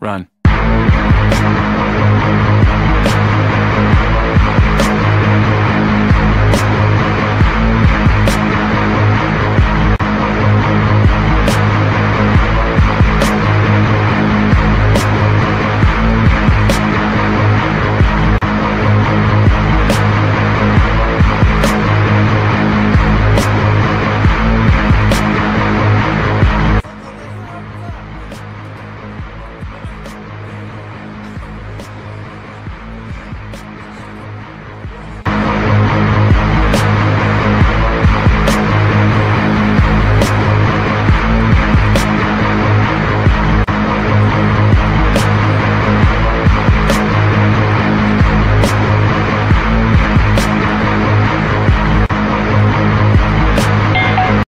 Run.